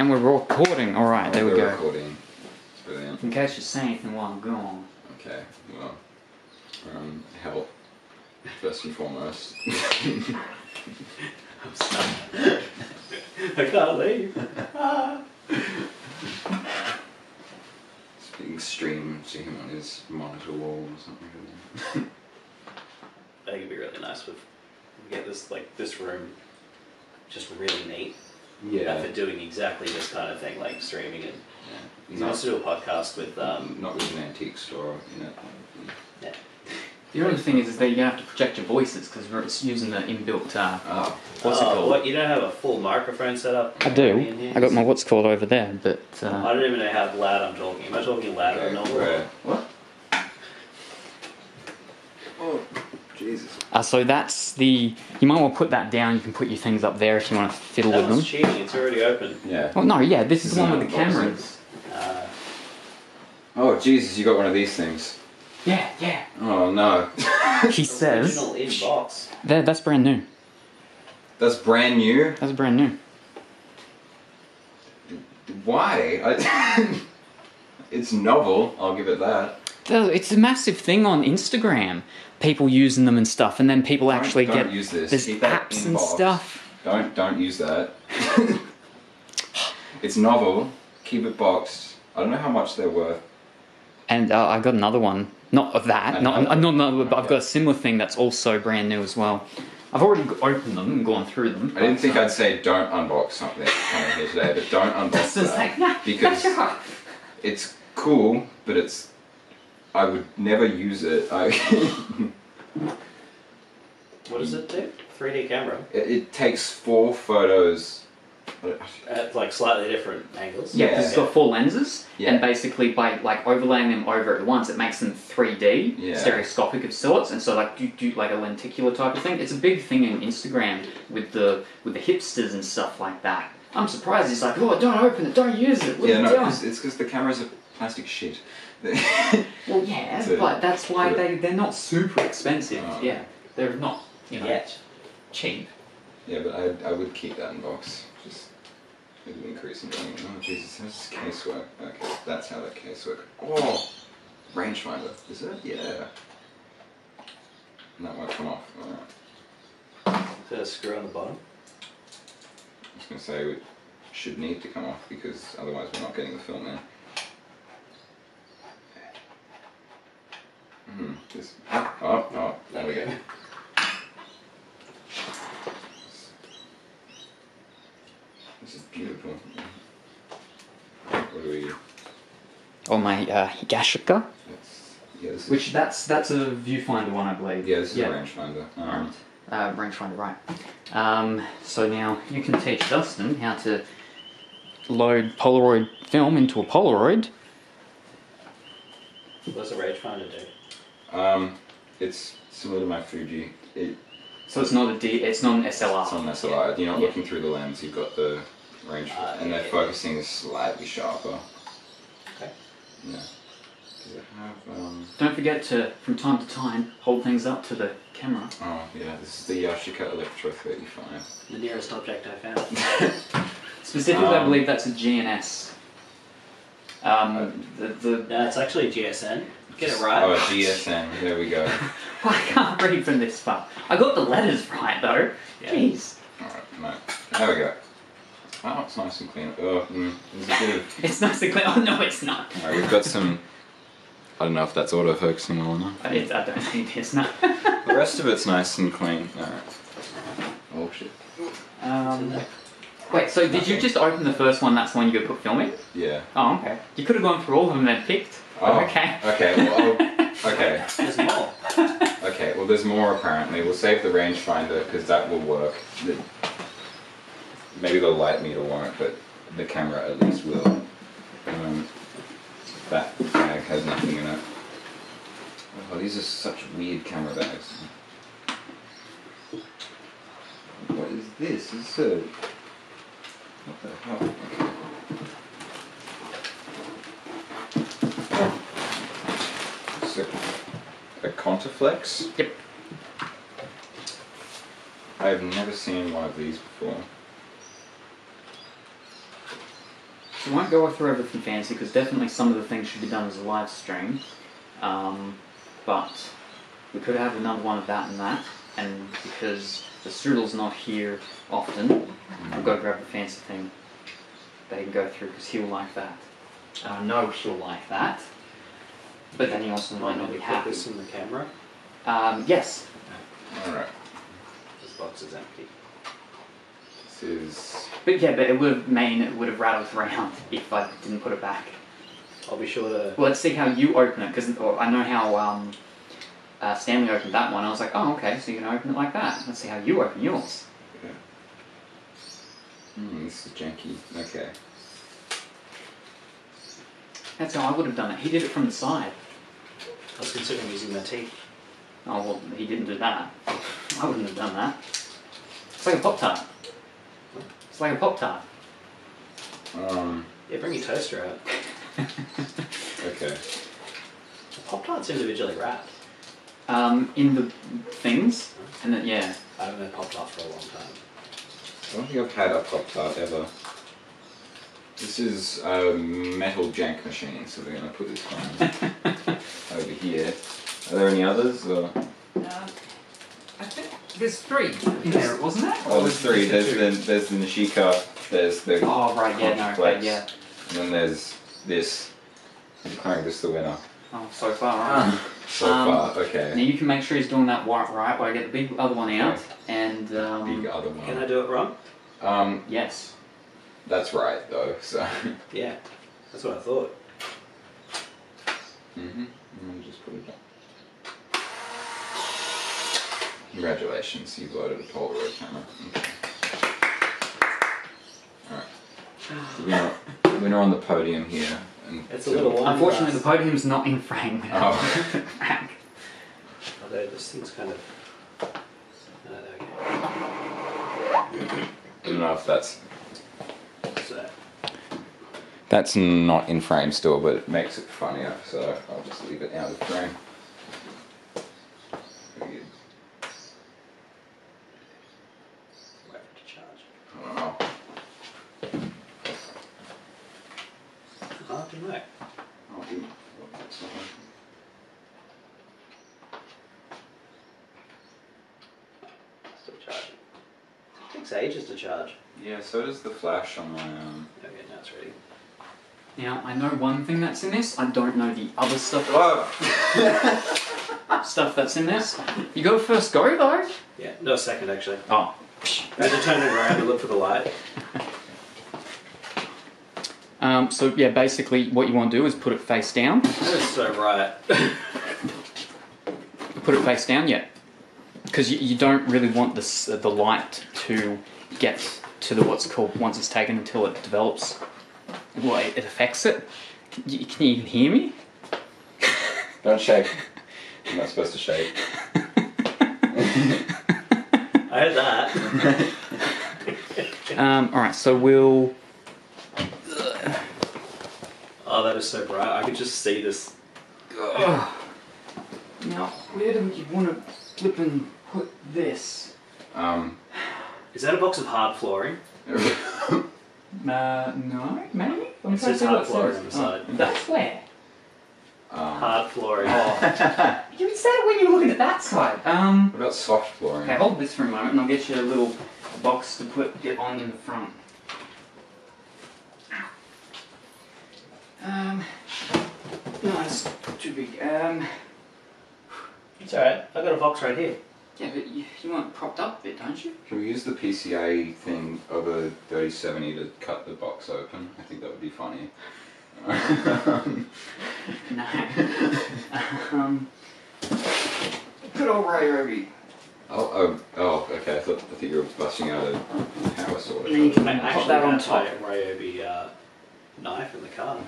And we're recording. All right, there we We're go. recording. It's brilliant. In case you say anything while I'm gone. Okay, well, um, help, first and foremost. I'm stuck. I can't leave. It's being streamed, see him on his monitor wall or something. I think it'd be really nice if we get this like this room just really neat. Yeah. For doing exactly this kind of thing, like streaming and yeah. he wants to do a podcast with um not with an antique store in it. yeah. The only thing is, is that you're gonna have to project your voices because it's using the inbuilt. Uh, Oh, what's it oh, called? What you don't have a full microphone set up? I do. I got my what's called over there, but I uh, don't even know how loud I'm talking. Am I talking louder okay, than normal? what? Oh, Jesus. Uh, so that's the. You might want to put that down. You can put your things up there if you want to fiddle That with them. was cheating. It's already open. Yeah. Oh no, yeah, this is Is the one with the cameras. Uh, Oh, Jesus, you got one of these things. Yeah, yeah. Oh, no. He says original in box. that's brand new. That's brand new. That's brand new. Why? I, it's novel, I'll give it that. Th- It's a massive thing on Instagram. People using them and stuff, and then people Don't- actually don't get use this. there's Keep apps and box. stuff. Don't don't use that. it's novel. Keep it boxed. I don't know how much they're worth. And uh, I got another one, not of that, not Another? not another, but I've got a similar thing that's also brand new as well. I've already opened them and gone through them. I didn't think uh, I'd say don't unbox something coming here today, but don't unbox that like, because it's cool, but it's I would never use it. I What does it do? 3D camera it, it takes four photos. at like slightly different angles. Yeah, Yeah. because it's got four lenses, Yeah. and basically by like overlaying them over at once, it makes them 3D, Yeah. stereoscopic of sorts, and so like do, do like a lenticular type of thing. It's a big thing in Instagram with the with the hipsters and stuff like that. I'm surprised. It's like, oh, don't open it, don't use it. What Yeah, are you no, doing? 'cause it's because the cameras are plastic shit. Well, yeah, to but that's why put they they're not super expensive. Oh. Yeah, they're not you know Yet. cheap. Yeah, but I, I would keep that in box. Just it would increase in value. Oh Jesus, how's this case work? Okay, that's how that case works. Oh, rangefinder. Is it? Yeah. And that won't come off. Alright. Is there a screw on the bottom? I was gonna say it should need to come off because otherwise we're not getting the film in. Hmm. This. Oh, oh, there we go. This is beautiful. What do we? Or my uh, Yashica, That's, yeah, this is. which that's that's a viewfinder one, I believe. yeah, this is yeah. a rangefinder. Right. Um, Uh, rangefinder, right. Um, so now you can teach Dustin how to load Polaroid film into a Polaroid. What does a rangefinder do? Um, it's similar to my Fuji. It, So it's not a D, it's not an SLR. It's not an SLR. You're not Yeah. looking through the lens. You've got the range, Ah, and yeah, their yeah. focusing is slightly sharper. Okay. Yeah. Does it have? Um, Don't forget to, from time to time, hold things up to the camera. oh yeah, this is the Yashica Electro 35. The nearest object I found. Specifically, I Um, believe that's a GNS. Um, the, the, No, it's actually GSN. Get it right. Oh, GSM. There we go. I can't read from this far. I got the letters right though. Yeah. Jeez. All right, no. There we go. Oh, it's nice and clean. Oh, mm, there's a bit of. It's nice and clean. Oh no, it's not. All right, we've got some. I don't know if that's auto focusing well enough. It, I don't think it's not. The rest of it's nice and clean. All right. Oh shit. um, wait, so did you just open the first one? That's the one you could put film in? Yeah. Oh, okay. You could have gone through all of them and then picked. Oh, Okay. Okay. Well, I'll- okay. There's more. Okay, well, there's more apparently. We'll save the rangefinder because that will work. The, maybe the light meter won't, but the camera at least will. Um, that bag has nothing in it. Oh, these are such weird camera bags. What is this? Is a. What the hell? Okay. It's a, a Contaflex? Yep. I've never seen one of these before. So we won't go through everything fancy because definitely some of the things should be done as a live stream. Um, but we could have another one of that and that. And because the Strudel's not here often, I'll go grab the fancy thing that he can go through because he'll like that. And I know he'll like that. But then he also might not be put happy. this in the camera. Um, yes. Alright. This box is empty. This is. But yeah, but it would have mean it would have rattled around if I didn't put it back. I'll be sure to. Well, let's see how you open it, because I know how um, uh, Stanley opened that one. I was like, oh, okay, so you can open it like that. Let's see how you open yours. Hmm, this is janky. Okay. That's how I would have done it. He did it from the side. I was considering using my teeth. Oh, well, he didn't do that. I wouldn't have done that. It's like a Pop Tart. It's like a Pop Tart. Um, Yeah, bring your toaster out. okay. Pop Tarts individually wrapped. um, in the things, and then, yeah. I haven't had Pop Tart for a long time. I don't think I've had a Pop Tart ever. This is a metal jank machine, so we're gonna put this one over here. Are there any others? Or? Uh, I think there's three in there, wasn't there? Oh, there's three. There's the there's the Nishika. There's the Oh, right, yeah, no, okay, Contaflex, yeah. And then there's this. I'm declaring this the winner. Oh, so far, right. So Um, far, okay. Now you can make sure he's doing that right, right while I get the big other one out. And um, Big other one. Can I do it wrong? Um, yes, that's right though. So. Yeah. That's what I thought. Mm-hmm. And just put it up. Congratulations, you've loaded a Polaroid camera. Okay. Alright. The winner, winner on the podium here. And It's a little one. unfortunately the podium's not in frame. Oh. Although this thing's kind of. No, there. I don't know if that's So, that's not in frame still, but it makes it funnier, so I'll just leave it out of frame. Very good. wait for it to charge. Oh, Oh, I don't know. I'll do- that's not- Still charging. It takes ages to charge. Yeah, so does the flash on my um. Okay, now it's ready. Now I know one thing that's in this. I don't know the other stuff Whoa! stuff that's in this. You go first, go though. Yeah, no, second actually. Oh, I had to turn it around to look for the light. um, so yeah, basically what you want to do is put it face down. That is so right. Put it face down, yeah, because you, you don't really want this uh, the light to get to the what's called once it's taken until it develops. Well, it, it affects it. Can you, can you even hear me? Don't shake. I'm not supposed to shake. I heard that. Um, all right, so we'll. Oh, that is so bright. I could just see this. Now, where do you want to flip and put this? Um. Is that a box of hard flooring? Uh, no, maybe. Let me It try to says see hard what it flooring on the side. Oh, that's where. um Hard flooring. You said it when you were looking at that side. Um. what about soft flooring? Okay, hold this for a moment, and I'll get you a little box to put it on in the front. Um. No, it's too big. Um. It's alright. I've got a box right here. Yeah, but you, you want it propped up a bit, don't you? Can we use the PCA thing over 3070 to cut the box open? I think that would be funny. No. um. Good old Ryobi. oh, oh, oh, okay. I thought, I thought you were busting out a power sword. And then you can I pop actually that on had top. my Ryobi uh, knife in the car.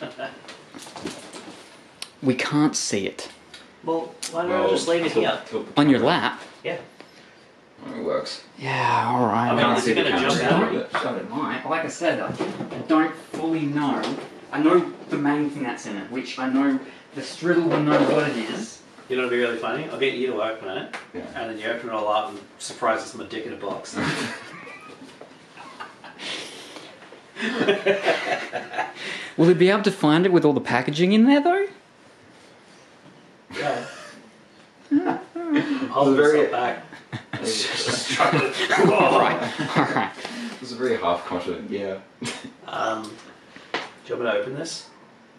We can't see it. Well, why don't I just leave it here? tilt On your lap? Yeah. It works. Yeah, alright. I mean, can't is see it the going to camera jump out? but- So it might. Like I said, I I don't fully know. I know the main thing that's in it, which I know the strudel will know what it is. You know what'd be really funny? I'll get you to open it, Yeah. and then you open it all up and surprise us with a dick in a box. Will it be able to find it with all the packaging in there though? Yeah. I'm holding Very- myself back. Alright, alright. It's a very half confident, yeah. Um, do you want me to open this?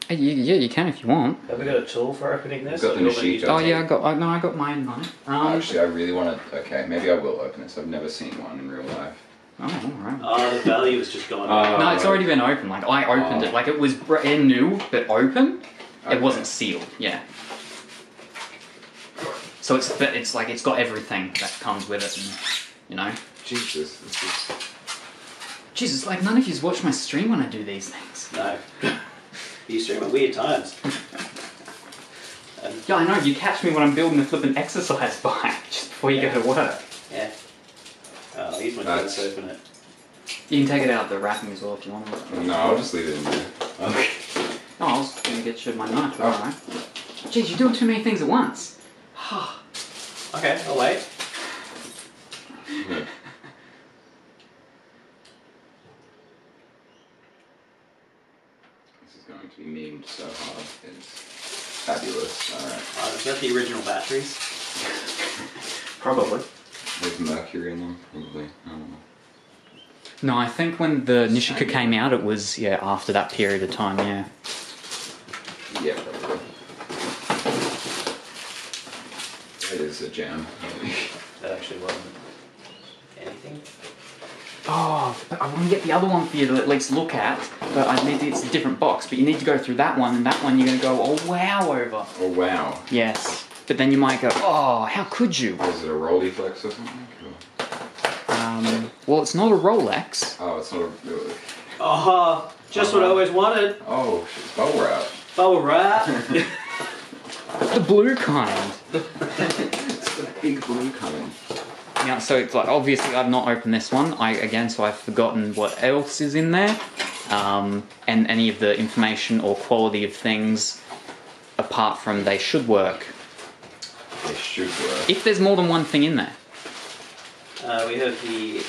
Hey, you- Yeah, you can if you want. Have we got a tool for opening this? We've got the do you want me to Nishika. use the Oh yeah, I tape? got. I, no, I got mine knife. Um, Actually, I really want to. Okay, maybe I will open this. I've never seen one in real life. oh, alright. Oh, the value has just gone up. No, it's already been opened. Like I opened Oh. it. Like it was brand new, but open. Okay. It wasn't sealed. Yeah. So it's but it's like it's got everything that comes with it, and you know. Jesus, this is. Jesus, like none of yous watch my stream when I do these things. No. You stream at weird times. Um, Yeah, I know. You catch me when I'm building a flipping exercise bike just before you go to work. yeah. Oh, I'll use my That's- fingers to open it. You can take it out of the wrapping as well if you want. to. No, I'll just leave it in there. Okay. Oh, I was gonna get you my knife. Oh. Alright. Jeez, you're doing too many things at once. Okay, I'll wait. Yeah. This is going to be memed so hard. It's fabulous. Alright. Oh, is that the original batteries? Probably. With mercury in them, probably. I don't know. No, I think when the Nishika came out, it was yeah after that period of time. Yeah. Yeah, probably. It is a gem. That actually wasn't anything. Oh, but I want to get the other one for you to at least look at. But I need it's a different box. But you need to go through that one, and that one you're gonna go oh wow over. Oh wow. Yes. But then you might go oh how could you? Is it a Rolleiflex or something? Or- Um, well, it's not a Rolex. Oh, it's not a. Oh, just what I always wanted. Oh, shit, bubble wrap. Bubble wrap. The blue kind. it's the big blue kind. Yeah, so it's like obviously I've not opened this one. I again, so I've forgotten what else is in there, um, and any of the information or quality of things, apart from they should work. They should work. If there's more than one thing in there, uh, we have the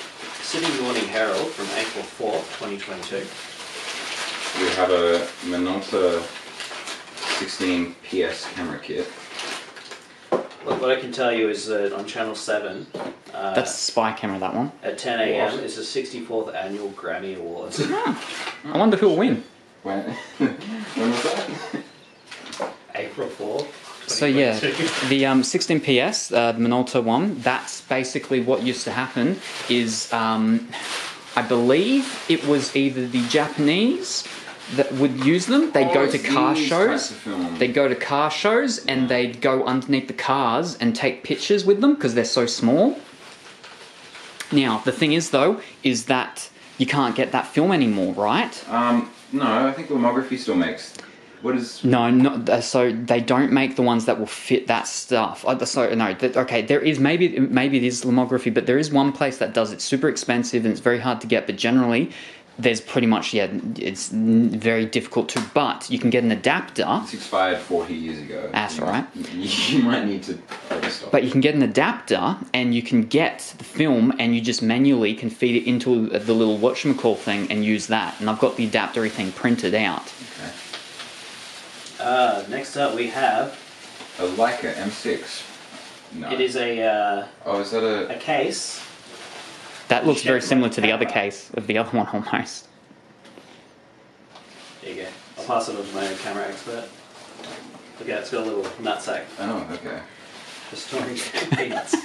Sydney Morning Herald from April 4th, 2022. We have a Minolta 16 PS camera kit. What, what I can tell you is that on Channel 7, uh, that's a spy camera. That one. at 10 a.m. What? is the 64th Annual Grammy Awards. I wonder who'll win. When, when was that? April 4th. So yeah, 2022. the um, 16 PS, uh, the Minolta one. That's basically what used to happen. Is um, I believe it was either the Japanese that would use them. They'd go Oh, to car shows. types of film. They'd go to car shows and they'd go underneath the cars and take pictures with them because they're so small. Now, the thing is, though, is that you can't get that film anymore, right? Um, no, I think Lomography still makes. What is. No, not uh, so they don't make the ones that will fit that stuff. Uh, so no, that, okay, there is maybe maybe it is lomography, but there is one place that does it. Super expensive and it's very hard to get. But generally, there's pretty much yeah, it's n- very difficult to. But you can get an adapter. It's expired 40 years ago. That's you all right. Might, you might need to overstock. But you can get an adapter and you can get the film and you just manually can feed it into the little whatchamacall thing and use that. And I've got the adaptery thing printed out. Okay. Uh, next up, we have A Leica M6. No. it is a uh, Oh, is that a. a case. That looks very similar to the other case of the other one almost. There you go. I'll pass it on to my camera expert. Look at it, it's got a little nutsack Oh, okay. Just storing peanuts.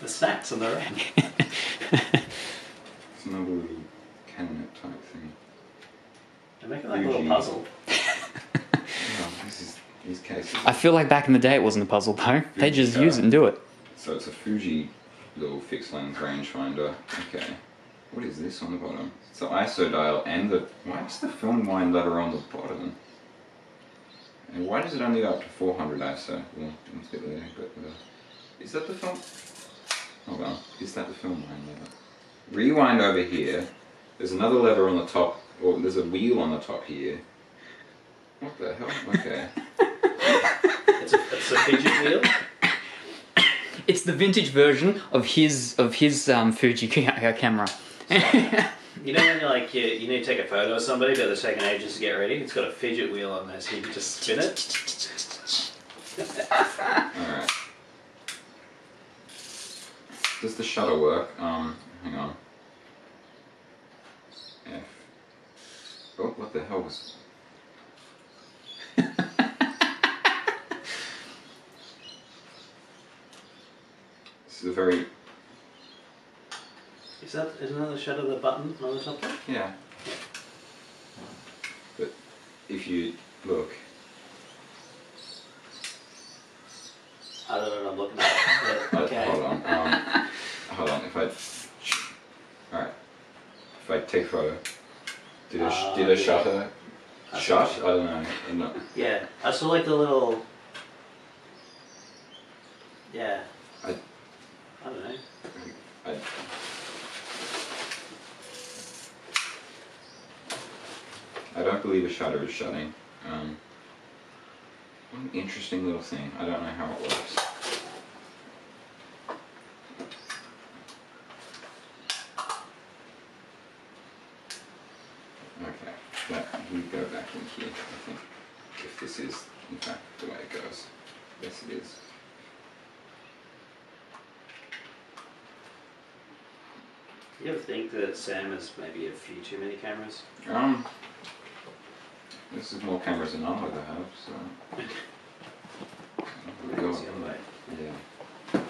the snacks on the end. It's another little cabinet type thing. They make it like a little puzzle. Oh, this is. These cases. I feel like back in the day it wasn't a puzzle though. They just Yeah. use it and do it. So it's a Fuji little fixed lens rangefinder. Okay. What is this on the bottom? It's the ISO dial and the. Why is the film wind lever on the bottom? And why does it only go up to 400 ISO? Well, a bit later, but. Uh, is that the film? Hold on. Is that the film wind lever? Rewind over here. There's another lever on the top, or there's a wheel on the top here. What the hell? Okay. It's a, it's a fidget wheel. It's the vintage version of his of his um, Fuji camera. You know when you're like you, you need to take a photo of somebody, but they're taking ages to get ready. It's got a fidget wheel on there, so you can just spin it. Alright. Does the shutter work? Um, hang on. F. Oh, what the hell was. This is a very. Is that isn't that the shadow of the button on the top? Yeah. But if you look. I don't know what I'm looking at. but Uh, okay. Hold on. Um, hold on. If I. Alright. If I take a photo. Did a, Ah, did a yeah. shutter I shut? I don't know. I'm not- Yeah, I saw like the little. Yeah. I- I don't know. I, I don't believe a shutter is shutting. Um, what an interesting little thing. I don't know how it works. Okay, that we go back in here. I think if this is in fact the way it goes. Yes, it is. Do You ever think that Sam has maybe a few too many cameras? Um, this is more cameras than I'll ever have, so. Maybe it's the other way. Yeah.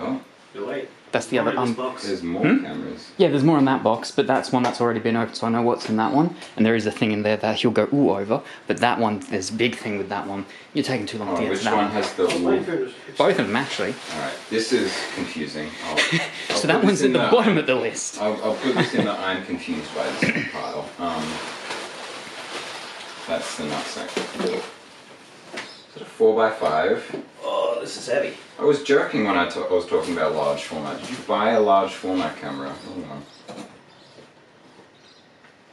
Oh, No, wait. That's the other. What Um, box? there's more Hmm? cameras. yeah, there's more in that box, but that's one that's already been opened, so I know what's in that one. And there is a thing in there that he'll go ooh over, but that one, there's a big thing with that one. You're taking too long Oh, to get which to that one one. has the I was ooh? it. Both of them actually. Alright, this is confusing. I'll, I'll So that one's at in the bottom of the list. I'll, I'll put this in the I'm confused by this pile. Um, that's the nutsack. Is it a 4x5? Oh, this is heavy. I was joking when I I was talking about large format. Did you buy a large format camera? Hold on.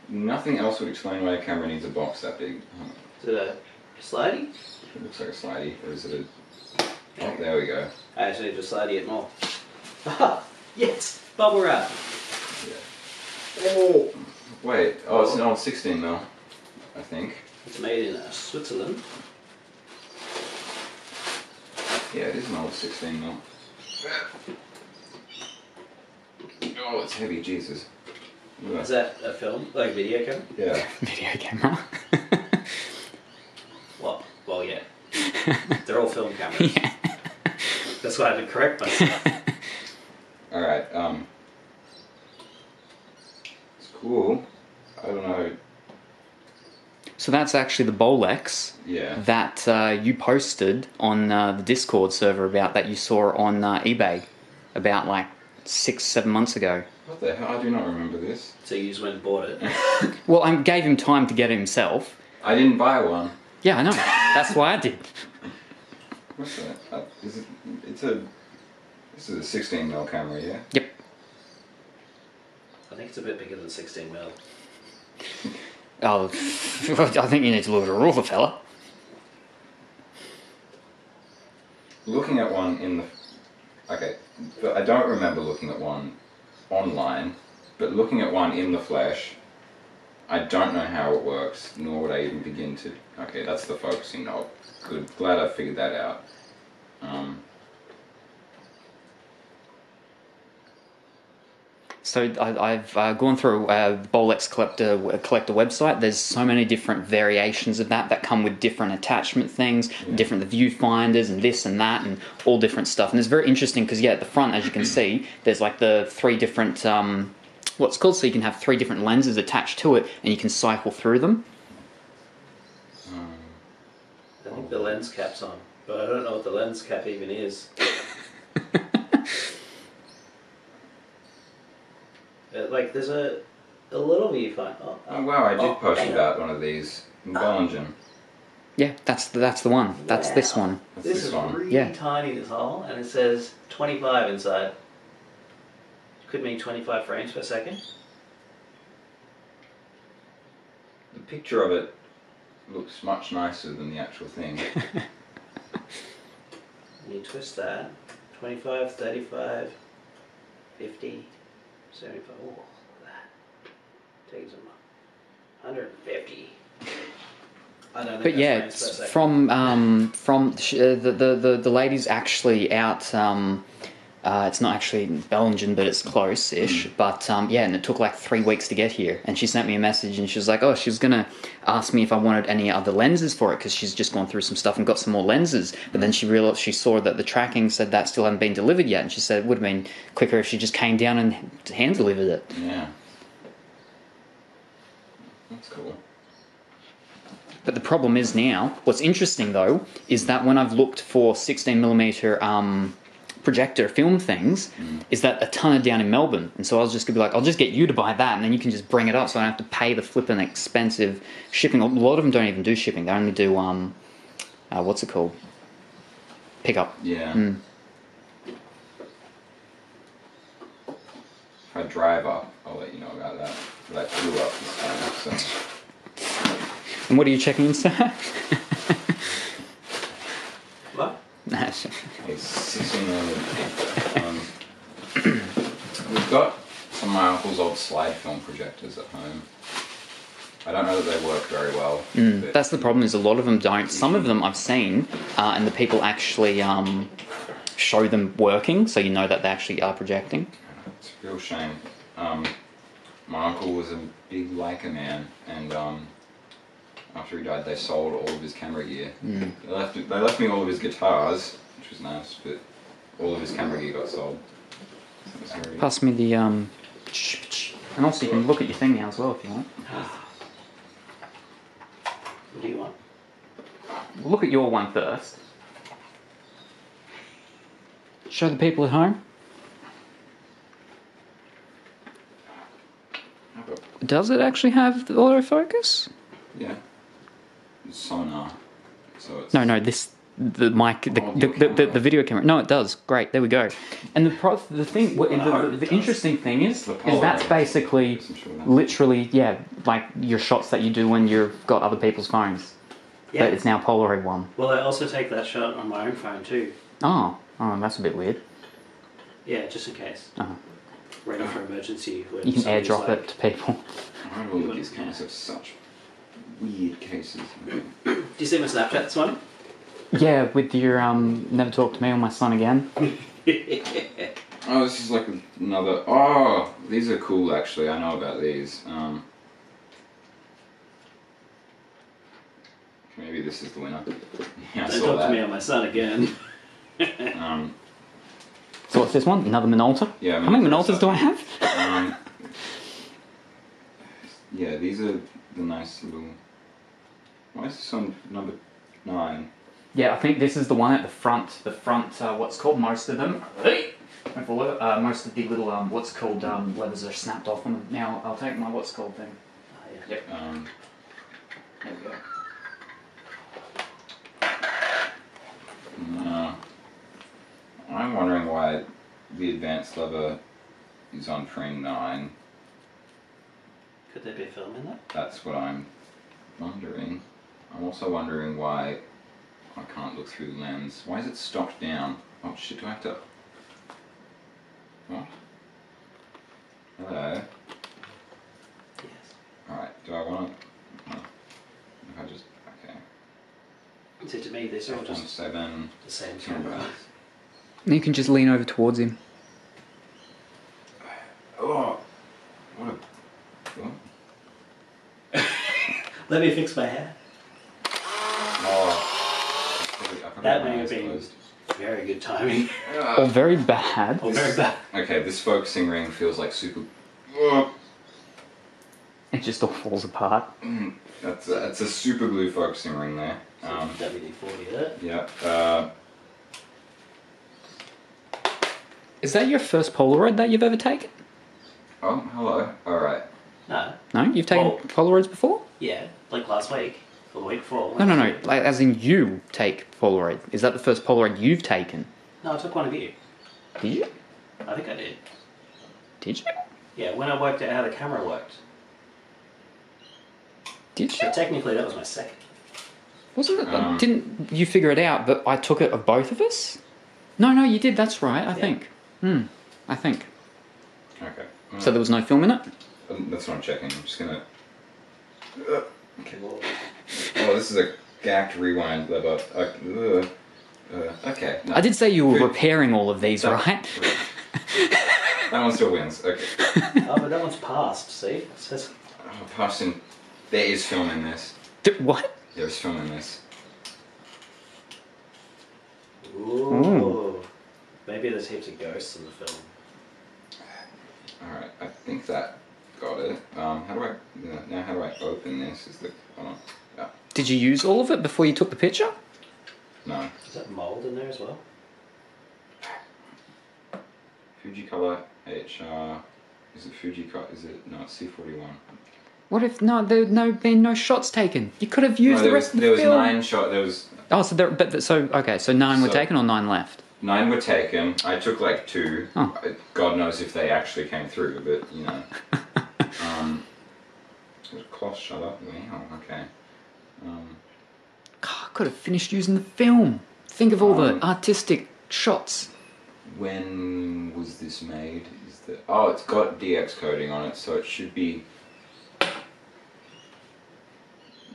Nothing else would explain why a camera needs a box that big. Hold. Is it a slidey? It looks like a slidey, or is it a? Oh, there we go. I actually just slidey it more. Ah, yes! Bubble wrap! Yeah. Oh. Wait. Oh, it's an old 16 mil. I think. It's made in uh, Switzerland. Yeah, it is an old 16 mil. Oh, it's heavy. Jesus. Look Is that a film? Like video camera? Yeah. Video camera. Well, well, yeah. They're all film cameras. yeah. That's why I had to correct myself. All right. Um. It's cool. I don't know. So that's actually the Bolex Yeah. that uh, you posted on uh, the Discord server about that you saw on uh, eBay about like six, seven months ago. What the hell? I do not remember this. so you just went and bought it. Well, I gave him time to get it himself. I didn't buy one. Yeah, I know. That's why I did. What's that? Uh, it? It's a. This is a 16 mil camera, yeah. Yep. I think it's a bit bigger than 16 mil. Oh, I think you need to look at a ruler, fella. Looking at one in the. Okay, but I don't remember looking at one online, but looking at one in the flesh, I don't know how it works, nor would I even begin to. Okay, that's the focusing knob. Good, glad I figured that out. Um, So I, I've uh, gone through a Bolex collector collector website. There's so many different variations of that that come with different attachment things, different viewfinders and this and that, and all different stuff. And it's very interesting because yeah, at the front, as you can see, there's like the three different um, what's called. So you can have three different lenses attached to it, and you can cycle through them. I think the lens cap's on, but I don't know what the lens cap even is. Uh, like, there's a, a little viewfinder. Oh, oh wow, I did oh, post hang about one of these in ah. Bellingen. Yeah, that's the, that's the one. That's this one. That's This this is one. really Yeah. tiny, this hole, and it says 25 inside. Could mean 25 frames per second. The picture of it looks much nicer than the actual thing. And you twist that 25, 35, 50, oh that takes them hundred and fifty. But yeah, it's from um, from sh- uh, the, the, the the lady's actually out um, uh, it's not actually Bellingen, but it's close-ish. But um, yeah, and it took like three weeks to get here. And she sent me a message, and she was like, "Oh, she was gonna ask me if I wanted any other lenses for it because she's just gone through some stuff and got some more lenses." But then she realized she saw that the tracking said that still hadn't been delivered yet, and she said it would have been quicker if she just came down and hand delivered it. Yeah. That's cool. But the problem is now, what's interesting though, is that when I've looked for 16 millimeter. um, projector film things, is that a ton are down in Melbourne. And so I was just gonna be like, I'll just get you to buy that and then you can just bring it up so I don't have to pay the flipping expensive shipping. A lot of them don't even do shipping, they only do, um, uh, what's it called? Pickup. Yeah. Mm. If I drive up, I'll let you know about that. But I flew up this time, so. And what are you checking inside? What? Nice. It's 16. Um, we've got some of my uncle's old slide film projectors at home. I don't know that they work very well. Mm, That's the problem. Is a lot of them don't. Some of them I've seen, uh, and the people actually um, show them working, so you know that they actually are projecting. It's a real shame. Um, my uncle was a big Leica man, and um, after he died, they sold all of his camera gear. Mm. They left they left me all of his guitars, which was nice, but all of his camera gear got sold. That Pass me the um, and also you can look at your thing now as well if you want. What do you want? Look at your one first. Show the people at home. Does it actually have the autofocus? Yeah. It's sonar. So it's No, no. This the mic, the, Oh, the, the, the, the video camera. No, it does. Great. There we go. And the pro, the thing, what, the, the, the interesting thing is, is that's basically sure that- literally, yeah, like your shots that you do when you've got other people's phones. Yeah. But it's now Polaroid one. Well, I also take that shot on my own phone too. Oh, oh, that's a bit weird. Yeah, just in case. Uh-huh. Ready for emergency. when You can somebody's airdrop like- it to people. Why do all of these cameras have such weird cases? Do you see my Snapchat this morning? Yeah, with your um, never talk to me or my son again. Oh, this is like another. Oh, these are cool actually. I know about these. Um, maybe this is the winner. Yeah, I Don't saw talk to me that. on my son again. Um, So what's this one? Another Minolta? Yeah, How many Minolta. Minoltas do I have? um, yeah, these are the nice little. Why is this on number nine? Yeah, I think this is the one at the front. The front, uh, what's called most of them. Hey! Don't fall over. Uh, most of the little, um, what's called um, levers are snapped off them. Now I'll take my what's called thing. Oh, yeah. Yep. Um, There we go. no. I'm wondering why the advanced lever is on frame nine. Could there be a film in that? That's what I'm wondering. I'm also wondering why I can't look through the lens. Why is it stopped down? Oh shit, do I have to. What? Hello? Yes. Alright, do I want to. Oh, no. If I just. Okay. So to me, these are all F1 just 7. the same Camera. camera. You can just lean over towards him. Oh! What a. What? Let me fix my hair. Oh. I probably- I probably That have my may have eyes been- closed. Very good timing. Or very bad. Oh, very bad. Okay, this focusing ring feels like super. Oh. It just all falls apart. Mm, That's a, that's a super glue focusing ring there. Um, WD 40 there. yeah. Uh, Is that your first Polaroid that you've ever taken? oh, hello. Alright. No. No, you've taken Oh. Polaroids before. Yeah, like last week. Or the week. No, no, no. Like, as in you take Polaroid. Is that the first Polaroid you've taken? No, I took one of you. Did you? I think I did. Did you? Yeah, when I worked out how the camera worked. Did you? So technically, that was my second. Wasn't it? Um, didn't you figure it out? But I took it of both of us. No, no, you did. That's right. I Yeah. think. Hmm. I think. Okay. So there was no film in it. Um, That's what I'm checking. I'm just gonna. Uh, okay. Lord. Oh, this is a gacked rewind lever. Uh, uh, okay. No. I did say you were Good. repairing all of these, That- right? that one still wins. Okay. Oh, but that one's passed. See, it says Oh, passing. There is film in this. D- what? There's film in this. Ooh. Maybe there's heaps of ghosts in the film. Alright, I think that got it. Um, how do I. Now, how do I open this? Is the. Hold on. Yeah. Did you use all of it before you took the picture? No. Is that mold in there as well? Fujicolor HR. Is it Fujicolor? Is it. No, it's C41. What if no? There no been no shots taken. You could have used no, the rest was, of the there was nine shot. There was Oh, so there, but so okay, so nine were taken or nine left. Nine were taken. I took like two. Oh. God knows if they actually came through, but you know. cloth shutter. Wow. Okay. Um, God, I could have finished using the film. Think of all Um, the artistic shots. when was this made? Is the oh, it's got DX coding on it, so it should be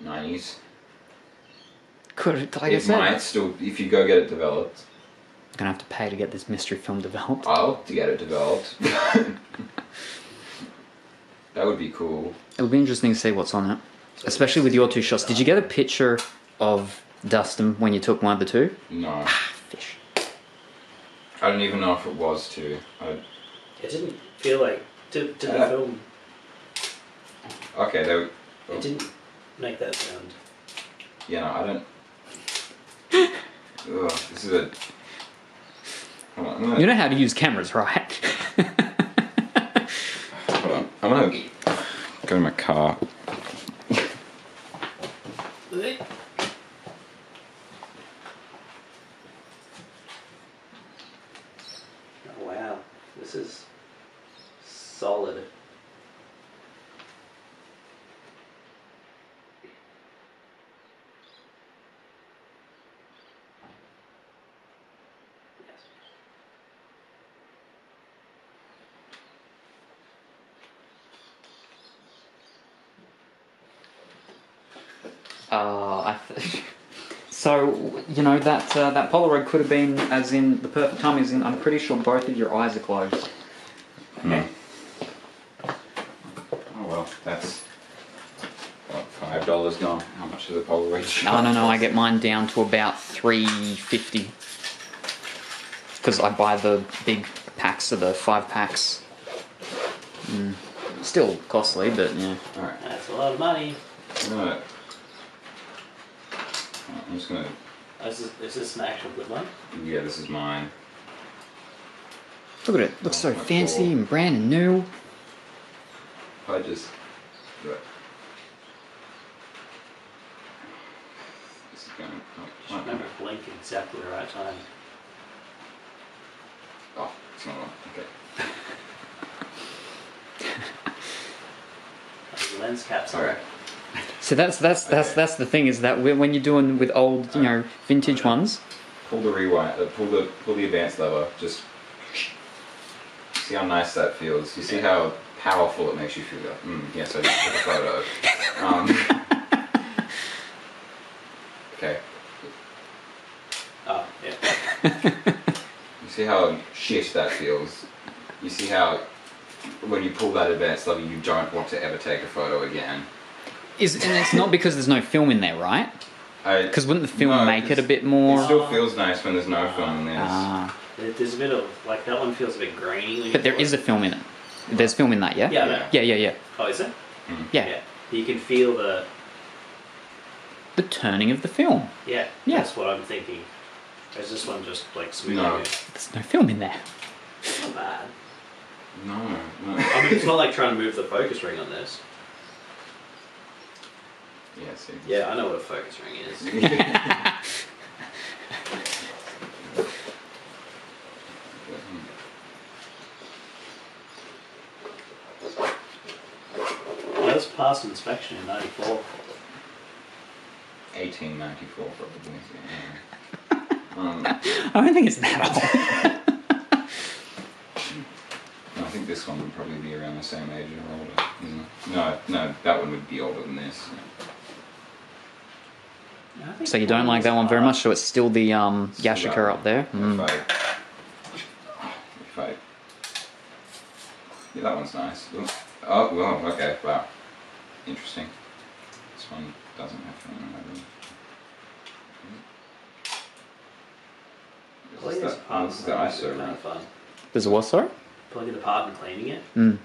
nineties. Could have, like I it might still, if you go get it developed. I'm gonna have to pay to get this mystery film developed. I'll to get it developed. that would be cool. It'll be interesting to see what's on it, especially with your two shots. Did you get a picture of Dustin when you took one of the two? No, Fish. I don't even know if it was two. I, It didn't feel like. Did, did the Uh, film. okay, they, It didn't make that sound. Yeah, no, I don't. Ugh, this is a. Hold on, I'm gonna, You know how to use cameras, right? I'm gonna go to my car. Oh, wow. This is solid. Yes. Uh, I th- so you know that uh, that Polaroid could have been as in the perfect time is in. I'm pretty sure both of your eyes are closed. Hmm. Oh well, that's what five dollars gone. How much is a Polaroid? No, no, no. I get mine down to about three fifty because I buy the big packs of the five packs. Mm. Still costly, but yeah. All right. That's a lot of money. I'm gonna. I'm just gonna. Oh, Is this, is this an actual good one? Yeah, this is mine. Look at it. Looks so Oh, my fancy God. and brand and new. I just. Right. This is going. Oh, just remember to blink exactly the right time. Oh, it's not on. Okay. Lens caps All right. So that's that's that's Okay. that's the thing is that when when you're doing with old you know vintage ones. Pull the rewind. Uh, pull the pull the advanced lever. Just see how nice that feels. You see how powerful it makes you feel. Mm, yes, I just took a photo. Um, okay. Oh, yeah. You see how shit that feels. You see how when you pull that advanced lever, you don't want to ever take a photo again. Is and it's not because there's no film in there, right? Because wouldn't the film No, make it a bit more? It still feels nice when there's no film in this. Ah, There- There's a bit of, like, that one feels a bit grainy. but there is a film in it. There's film in that, yeah. Yeah, Yeah. Yeah, yeah, yeah. Oh, is it? Yeah. Yeah. You can feel the. The turning of the film. Yeah. Yeah. That's what I'm thinking. Is this one just, like, smoothing No. There's no film in there. Not bad. No, no. I mean, it's not like trying to move the focus ring on this. Yeah, see. Yeah, I know what a focus ring is. Well, this passed inspection in '94. 1894 probably. Yeah. Um, I don't think it's that old. I think this one would probably be around the same age or older. isn't it? No, no, that one would be older than this. I think So you don't like that one very much. So it's still the um, Yashica up there. Mm. I, if I, yeah, that one's nice. Ooh. Oh, well, okay, wow, interesting. This one doesn't have to. This is this the, apart this is the ISO is kind of fun. There's a what, sorry? Plugging it apart and cleaning it. Mm.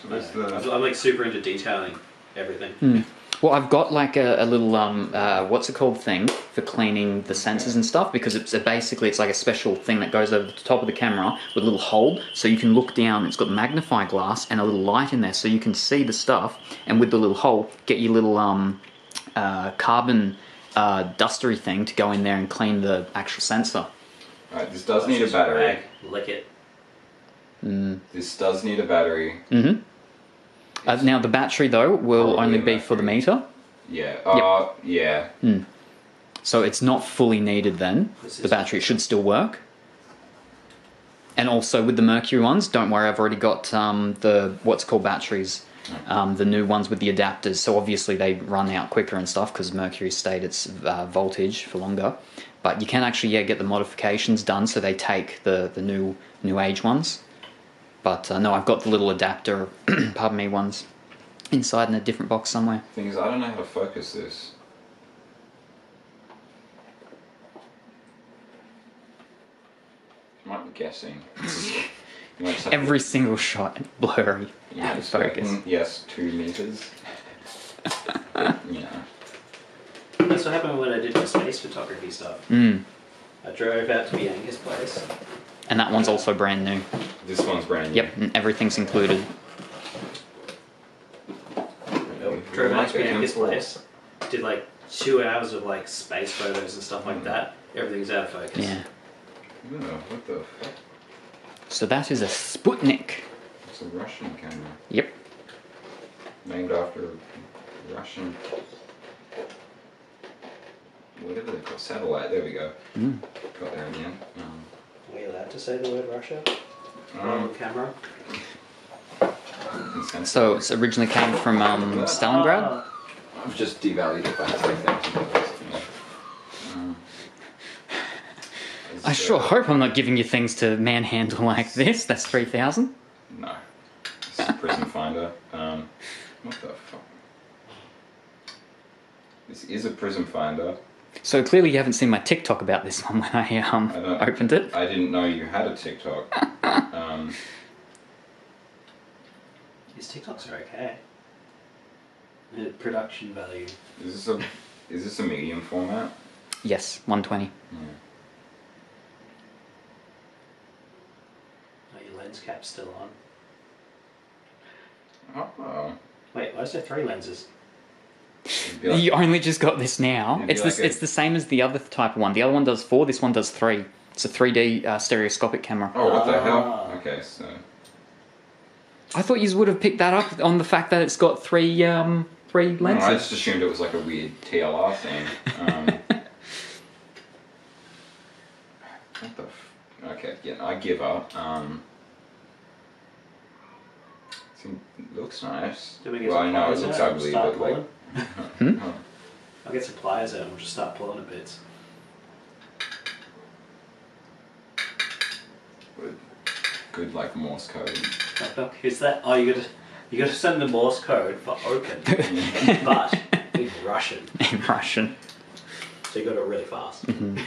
So that's I'm, the. I'm like super into detailing everything. Mm. Well, I've got like a, a little um, uh, what's it called thing for cleaning the sensors and stuff because it's a, basically it's like a special thing that goes over the top of the camera with a little hole, so you can look down. It's got magnifying glass and a little light in there, so you can see the stuff. And with the little hole, get your little um, uh, carbon uh, dustery thing to go in there and clean the actual sensor. Alright, this does need a battery. Lick it. Mm. This does need a battery. hmm Uh, now the battery though will Probably only be for the meter, Yeah. Uh, yeah. so it's not fully needed. Then the battery should still work. And also with the Mercury ones, don't worry, I've already got um, the what's called batteries, um, the new ones with the adapters. So obviously they run out quicker and stuff because Mercury stayed its uh, voltage for longer. But you can actually yeah get the modifications done so they take the the new new age ones. But uh, no, I've got the little adapter, pardon me, ones inside in a different box somewhere. Thing is, I don't know how to focus this. You might be guessing. You might just have to- Every single shot blurry, Yeah, out might of focus. "Mm, yes, two meters. you know. That's what happened when I did my space photography stuff. Mm. I drove out to Bianca's place. And that one's also brand new. This one's brand new. Yep, and everything's included. Nope. Drove out to a Bianca's place. Did like two hours of like space photos and stuff like Mm. that. Everything's out of focus. Yeah. What the fuck? So that is a Sputnik. It's a Russian camera. Yep. Named after Russian. Whatever they're called. Satellite. There we go. Mm. Got there in the end. Um, Are we allowed to say the word Russia on um, the camera? So it's originally came from um, Stalingrad. Ah. I've just devalued it by three thousand um, I sure hope I'm not giving you things to manhandle like this. That's 3,000. No. This is Prism Finder. Um, what the fuck? This is a Prism Finder. So clearly you haven't seen my TikTok about this one when I um, I opened it. I didn't know you had a TikTok. um, These TikToks are okay. The production value. is this a is this a medium format? Yes, 120. Yeah. Oh, your lens cap's still on. Oh, Wait, why is there three lenses? It'd be like- You only just got this now. It'd It's like the, a- it's the same as the other type of one. The other one does four. This one does three. It's a 3D uh, stereoscopic camera. oh, what the Ah. hell? Okay, so I thought you would have picked that up on the fact that it's got three um, three no, lenses. I just assumed it was like a weird TLR thing. Um, what the? F- okay, yeah, I give up. Um, it looks nice. Do we get Well, I know it looks ugly, but like. Pulling? Hmm? I'll get some pliers out and we'll just start pulling a bit. Good, good like Morse code. Knock, knock. Is that? Oh, you got to you got to send the Morse code for open, but in Russian, in Russian. so you got to do it really fast Mm-hmm.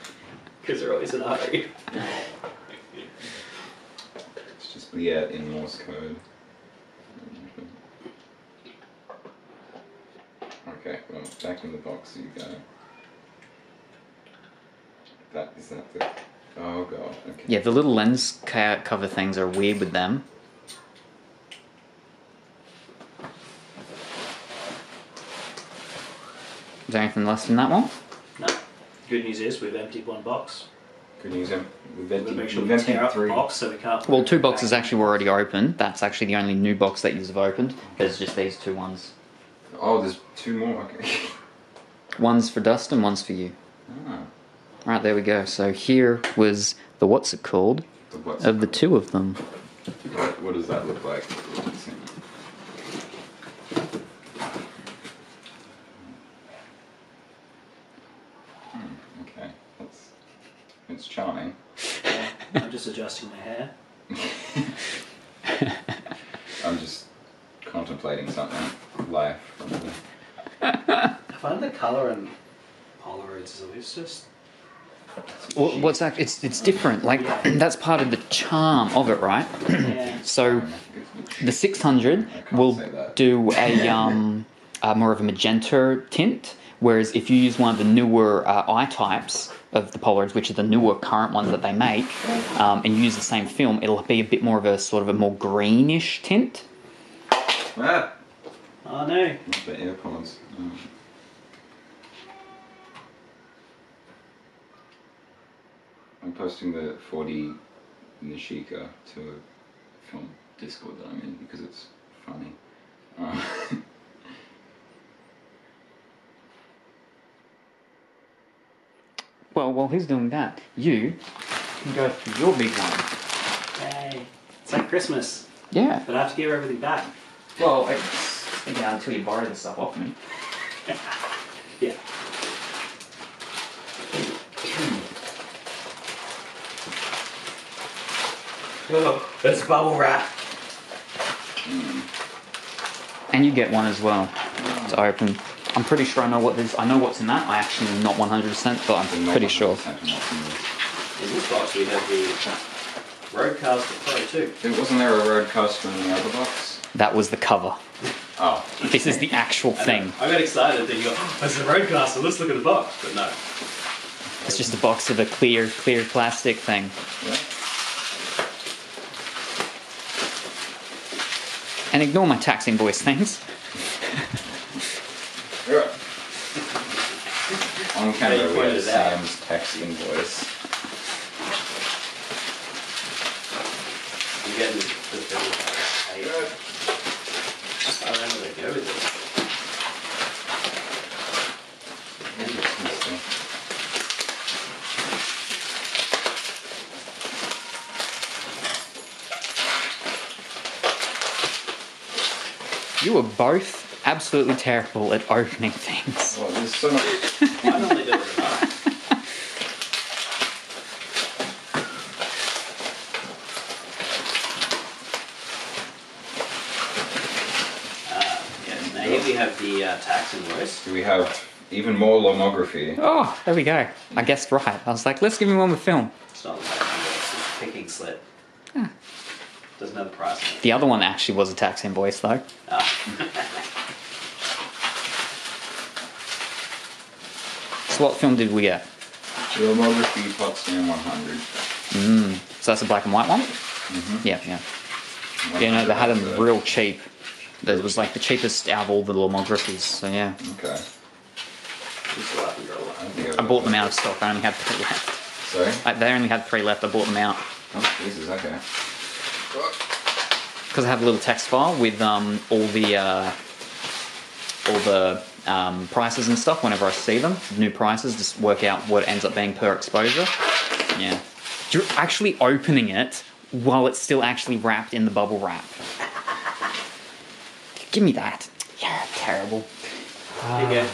because they're always in a hurry. It's just yeah in Morse code. Okay, well back in the box you go. That is that the oh god, okay. Yeah, the little lens ca- cover things are weird with them. Is there anything less than that one? No. Good news is we've emptied one box. Good news, we've emptied, make sure we've we tear emptied up the three. box so we can't. Well, two boxes actually were already open. That's actually the only new box that you've opened. There's just these two ones. Oh, there's two more, okay. One's for Dustin, one's for you. ah, Right, there we go. So here was the what's it called the what's of the two of them. What, what does that look like? Hmm, okay, that's it's charming. Yeah, I'm just adjusting my hair. I'm just contemplating something. Life. I find the color in Polaroids is always just. Well, what's that? It's it's different. Like that's part of the charm of it, right? Yeah. So I think it's- the 600 will do a um, uh, more of a magenta tint, whereas if you use one of the newer uh, eye types of the Polaroids, which are the newer current ones that they make, um, and use the same film, it'll be a bit more of a sort of a more greenish tint. Ah, Oh no. the AirPods. Um, I'm posting the 40 Nishika to a film Discord that I'm in because it's funny. Uh, Well, while he's doing that, you can go for your big one. Yay. It's like Christmas, Yeah. but I have to give everything back. Well, it's, yeah, until you borrow the stuff off me. Yeah. Oh, it's bubble wrap. Mm. And you get one as well to mm. open. I'm pretty sure I know what this. I know what's in that. I actually am not 100%, but I'm not pretty sure. 100% not from. In this box, we have the RODECaster Pro 2. It wasn't there a RODECaster in the other box? That was the cover. Oh, This is the actual thing. I got excited thinking, oh, it's a RODECaster, let's look at the box. But no. It's just a box of a clear, clear plastic thing. yeah. And ignore my tax invoice things. Yeah. On Yeah, camera, you we pointed have it out. Sam's text invoice. I'm getting the film. I I don't know where to go with this. You were both absolutely terrible at opening things. Well, there's so much. I normally do it with a knife. Uh, yeah, now here we have the uh, tax invoice. Do we have even more lomography? Oh, there we go. I guessed right. I was like, let's give me one with film. It's not the tax invoice, it's a picking slip. Ah. Doesn't have the price on it. The other one actually was a tax invoice, though. Ah. So what film did we get? Lomography Potsdam 100. Mm. So that's a black and white one. Mm-hmm. Yeah, yeah. Yeah, no, they had them real cheap. That was like the cheapest out of all the lomographies. So yeah, Okay. You still have to roll I, it. don't think I bought them out of stock. I only had three left. Sorry? I, they only had three left. I bought them out Oh, Jesus, okay. because I have a little text file with um, all the uh, all the um, prices and stuff. Whenever I see them, new prices, just work out what ends up being per exposure. Yeah, you're actually opening it while it's still actually wrapped in the bubble wrap. Give me that. Yeah, terrible. Here you go.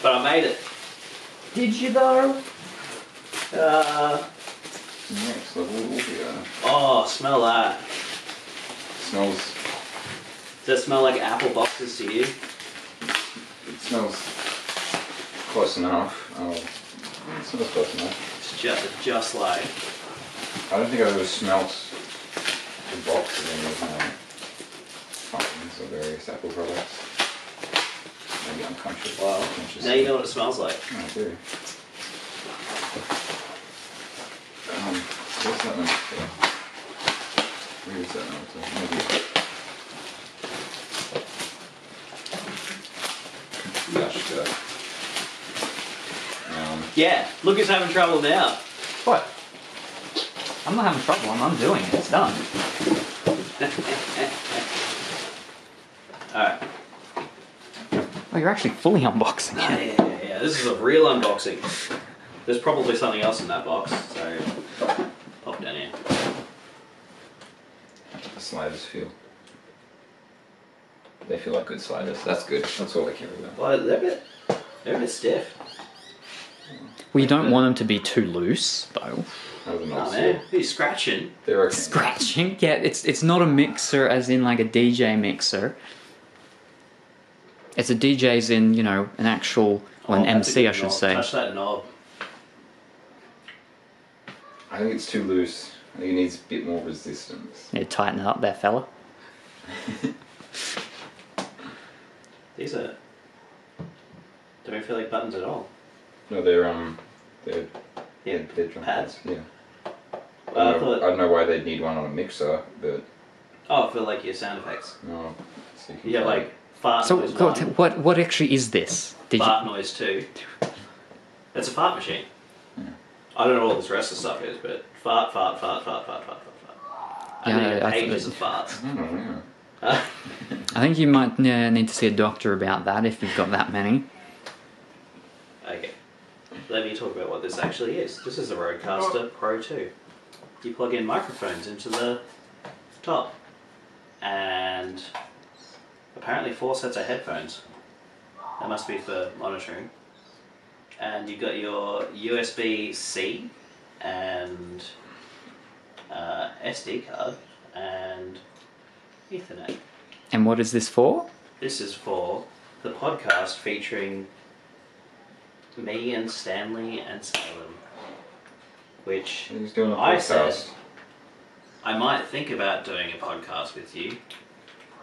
But I made it. Did you though? Uh, Next level audio. oh, smell that. Smells. Does that smell like apple boxes to you? It smells close enough. Oh, it smells close enough. It's just, just like. I don't think I've ever smelt the box of any of my contents of various Apple products. Maybe I'm conscious. Wow. conscious Now you know what it smells like. I do. Um, what's that note for? Where is that note? to? Maybe. That should go. Um, Yeah, look who's having trouble now. What? I'm not having trouble. I'm undoing it. It's done. Alright. Oh, you're actually fully unboxing. Yeah, yeah, yeah. This is a real unboxing. There's probably something else in that box, so pop down here. The sliders feel. They feel like good sliders. That's good. That's all I care about. Well, they're a bit, they're a bit stiff. Well, you don't want them to be too loose, though. Other than Oh also, man, he's scratching. they're okay. Scratching? Yeah, it's it's not a mixer as in like a DJ mixer. It's a DJ's in, you know, an actual, or an Oh, MC, I good should knob. say. Touch that knob. I think it's too loose. I think it needs a bit more resistance. Yeah, tighten it up there, fella. These are. Don't feel like buttons at all. No, they're um, they're Yeah, they're drum pads. Yeah. I, don't know, I don't know why they'd need one on a mixer, but Oh, I feel like your sound effects. no. So you have like fart So, noise what, one, what what actually is this? Did fart noise two. It's a fart machine. Yeah. I don't know what this rest of the stuff is, but fart, fart, fart, fart, fart, fart, fart, fart. I Yeah, think I- I pages thought- of farts. I don't know. Uh, I think you might uh, need to see a doctor about that if you've got that many. okay. Let me talk about what this actually is. This is a Rodecaster Pro 2. You plug in microphones into the top, and apparently four sets of headphones. That must be for monitoring. And you've got your USB C and uh, SD card and Ethernet. And what is this for? This is for the podcast featuring me and Stanley and Salem, which He's doing a I podcast. I said I might think about doing a podcast with you,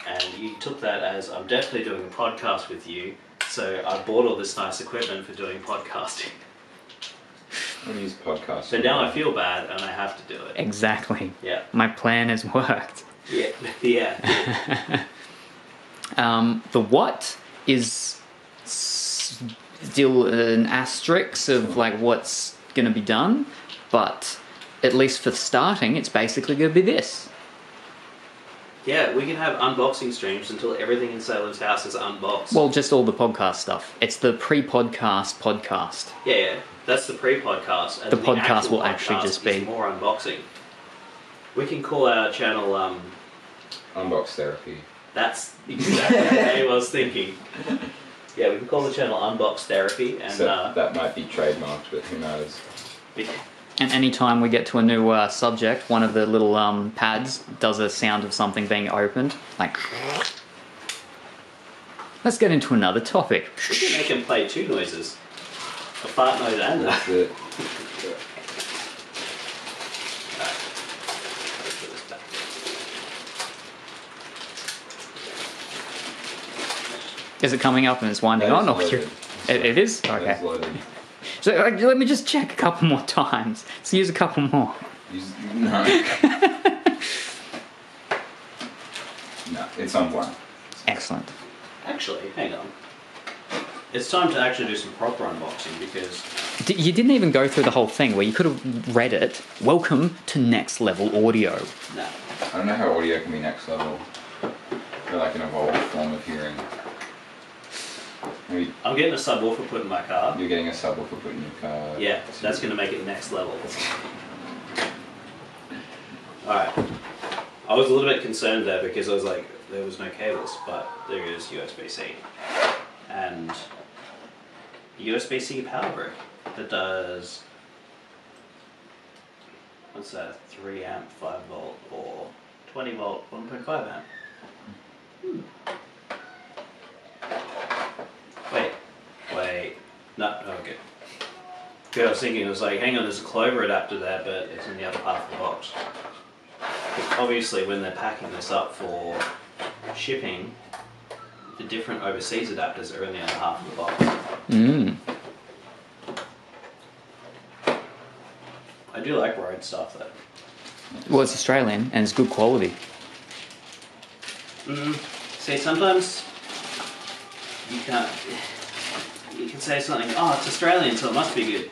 and you took that as I'm definitely doing a podcast with you. So I bought all this nice equipment for doing podcasting. I use podcasts. So now I feel bad and I have to do it. Exactly. Yeah, My plan has worked. yeah, yeah. Um, the what is still an asterisk of like what's going to be done, but at least for starting, it's basically going to be this. Yeah, we can have unboxing streams until everything in Salem's house is unboxed. Well, just all the podcast stuff. It's the pre-podcast podcast. Yeah, yeah, that's the pre-podcast. And The then podcast actual will actually just be- more unboxing. We can call our channel. Um, Unbox therapy. that's exactly what I was thinking. Yeah, we can call the channel Unbox Therapy, and so uh, that might be trademarked, but who knows? We- And anytime we get to a new uh, subject, one of the little um, pads does a sound of something being opened, like. Let's get into another topic. we can make them play two noises: a fart noise and a. That's it. Is it coming up and it's winding on? is Or you're- it, it is? That Okay. Is loaded. So uh, let me just check a couple more times. Let's use a couple more. Use- no. no, it's on one. Excellent. Actually, hang on. It's time to actually do some proper unboxing because D- you didn't even go through the whole thing where you could have read it. Welcome to Next Level Audio. no, I don't know how audio can be next level. Or like an evolved form of hearing. I'm getting a subwoofer put in my car. you're getting a subwoofer put in your car. Yeah, that's going to make it next level. Alright. I was a little bit concerned there because I was like, there was no cables, but there is USB C. And USB C power brick that does. What's that? 3 amp, 5 volt, or 20 volt, 1.5 amp. Hmm. Wait, wait. No, okay. Good, I was thinking, it was like, hang on, there's a Clover adapter there, but it's in the other half of the box. Obviously, when they're packing this up for shipping, the different overseas adapters are in the other half of the box. Mm. I do like Rode stuff though. Well, it's Australian and it's good quality. Mm, see, sometimes you can't. You can say something. Oh, it's Australian, so it must be good.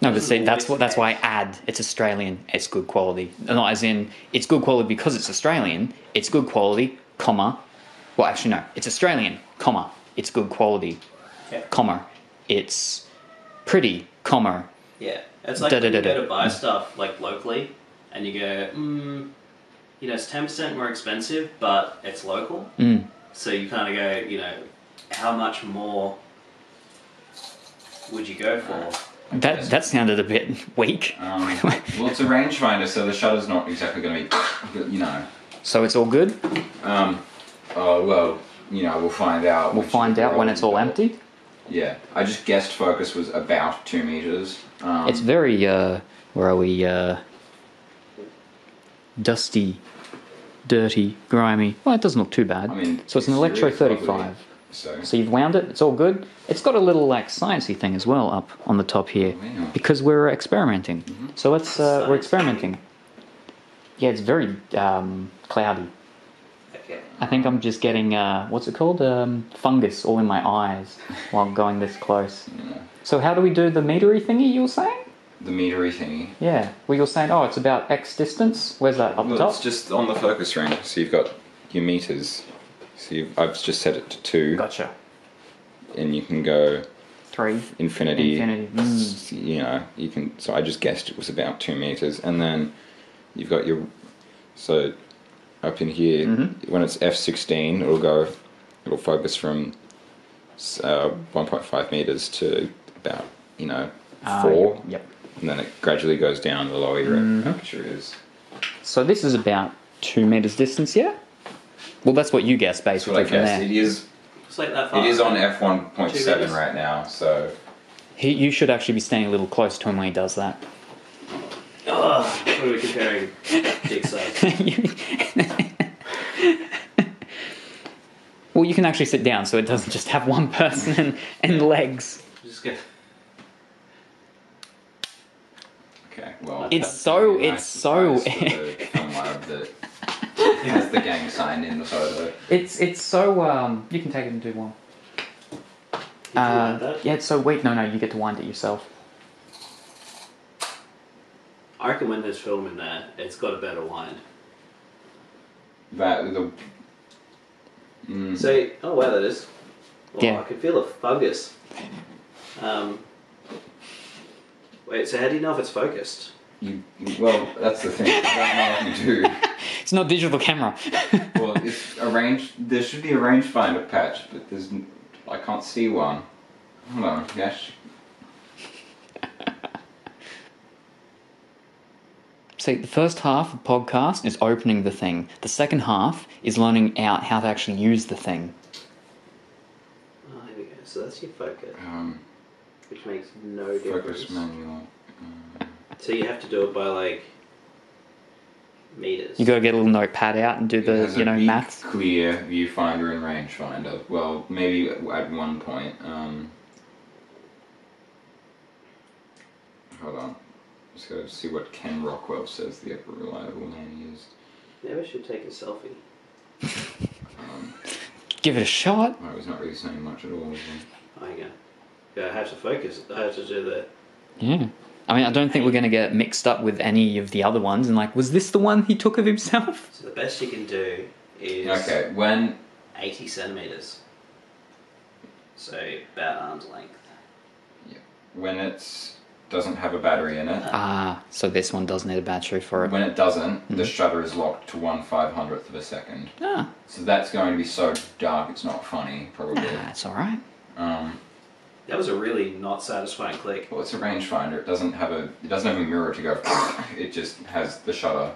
No, but see, that's what that's why I add it's Australian. It's good quality, not as in it's good quality because it's Australian. It's good quality, comma. Well, actually, no, it's Australian, comma. It's good quality, Yeah. comma. It's pretty, comma. Yeah, it's like da, you go to buy stuff like locally, and you go, mm, you know, it's ten percent more expensive, but it's local. Mm. So you kind of go, you know, how much more would you go for? That that sounded a bit weak. Um, well, it's a rangefinder, so the shutter's not exactly going to be, you know. So it's all good. Um, oh well, you know, we'll find out. We'll find out when it's all empty. Yeah, I just guessed focus was about two meters. Um, It's very uh, where are we? Uh, dusty, dirty, grimy. Well, it doesn't look too bad. I mean, so it's an Electro really 35. Lovely. so. So you've wound it. It's all good. It's got a little like sciencey thing as well up on the top here Oh, because we're experimenting. So let's uh, we're experimenting. Yeah, it's very um, cloudy. Okay. I think I'm just getting uh, what's it called? Um, fungus all in my eyes while going this close. Yeah. So how do we do the metery thingy you were saying? The metery thingy. Yeah, well you're saying oh it's about X distance. Where's that up the Well, top? it's just on the focus ring. So you've got your meters. So you've, I've just set it to two, Gotcha. and you can go Three. infinity. Infinity, mm. You know, you can. So I just guessed it was about two meters, and then you've got your. So up in here, Mhm. when it's f sixteen, it'll go. It'll focus from uh, one point five meters to about you know Ah, four, Yep. and then it gradually goes down the lower your Mhm. aperture is. So this is about two meters distance, yeah. Well, that's what you guessed That's what basically I from guessed. there. It is. It's like that far. It is on f one point seven right now. So He, you should actually be standing a little close to him when he does that. Ugh, what are we comparing dick well, you can actually sit down, so it doesn't just have one person and, and legs. Just go. okay, well. It's so- it's nice so- surprise for the filmer that has the gang sign in the photo. It's it's so um. You can take it and do one. Uh, that? yeah, it's so wait, no, no, you get to wind it yourself. I reckon when there's film in there, it's got a better wind. That the. Mm, So, oh wow, that is. Well, Yeah. I can feel a fungus. Um, wait, so how do you know if it's focused? You, you- well, that's the thing. I don't know if you do. It's not digital camera. Well, it's a range. There should be a rangefinder patch, but there's. n- I can't see one. Hold on, yes. See, the first half of podcast is opening the thing. The second half is learning out how to actually use the thing. Oh, here we go. So that's your focus, Um, which makes no difference. focus manual. Um, So you have to do it by like meters. You gotta get a little notepad out and do It the has a you know big, maths. Clear viewfinder and rangefinder. Well, maybe at one point. Um, hold on. Just gotta see what Ken Rockwell says the ever reliable man is. Maybe I should take a selfie. Um, Give it a shot. I was not really saying much at all. was he? Oh, you go. Yeah, I have to focus. I have to do the. Yeah. I mean, I don't think we're gonna get mixed up with any of the other ones. And like, was this the one he took of himself? So the best you can do is Okay, when 80 centimeters. So about arm's length. when it doesn't have a battery in it. Ah, so this one does need a battery for it. When it doesn't, the Mhm. shutter is locked to one five hundredth of a second. Ah, So that's going to be so dark it's not funny, probably. that's all right. Um, That was a really not satisfying click. well, it's a rangefinder. It doesn't have a it doesn't have a mirror to go. It just has the shutter.